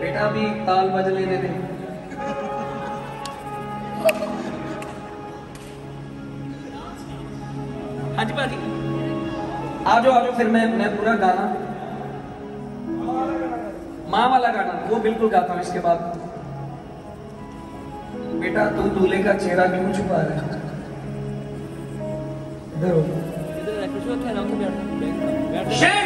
बेटा भी ताल बज लेने दे। हाँ जी भाजी आ जाओ आ जाओ फिर मैं मैं पूरा गाना। माँ वाला गाना वो बिल्कुल गाता हूँ इसके बाद। बेटा तू दूल्हे का चेहरा क्यों छुपा रहा है? इधर हो। सदा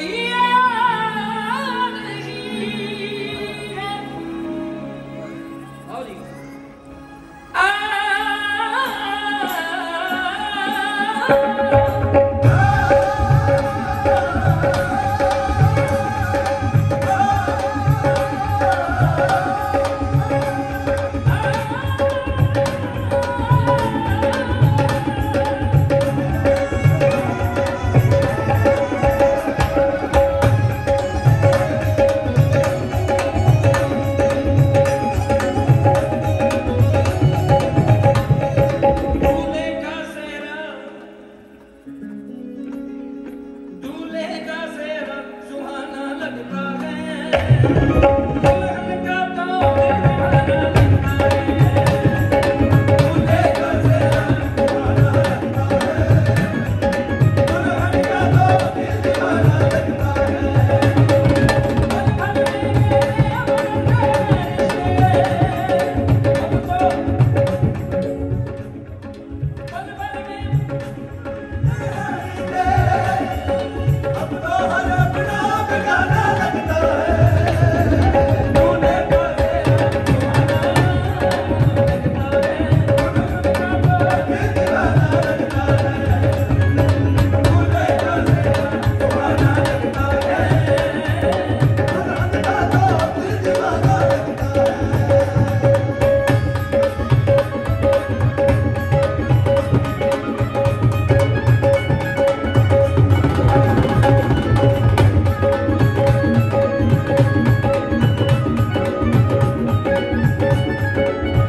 You.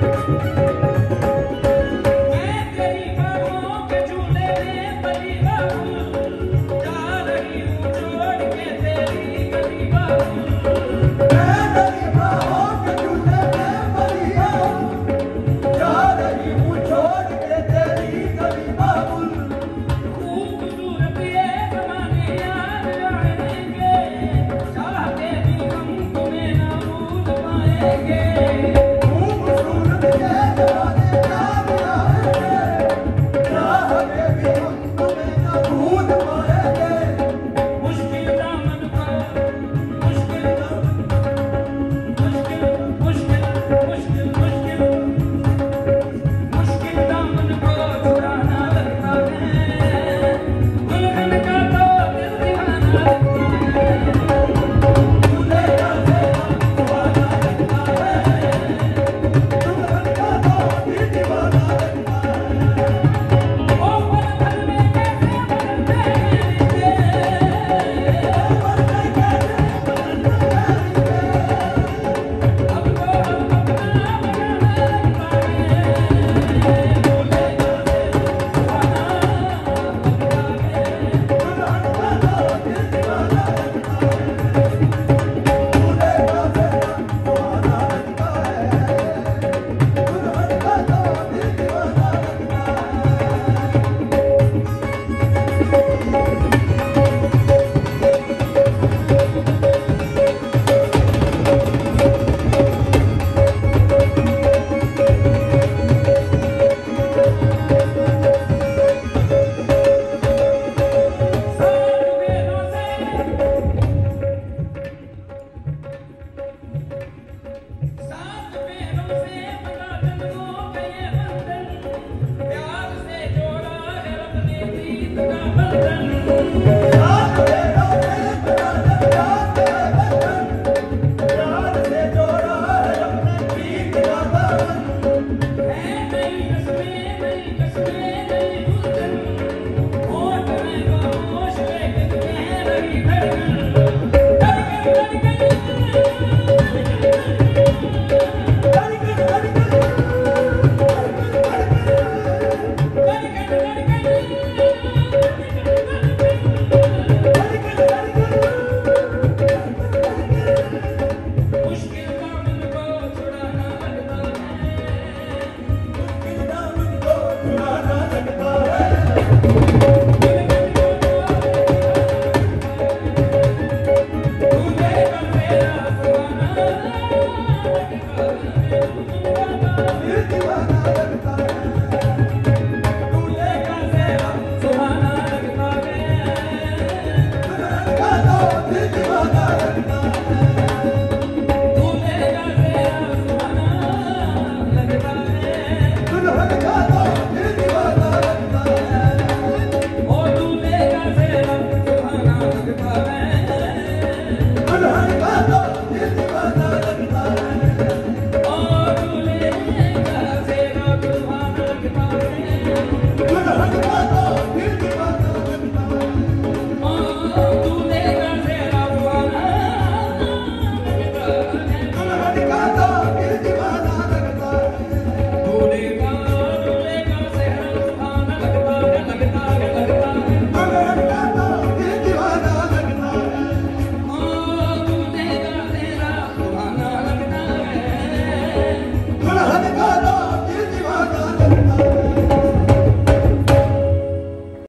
Música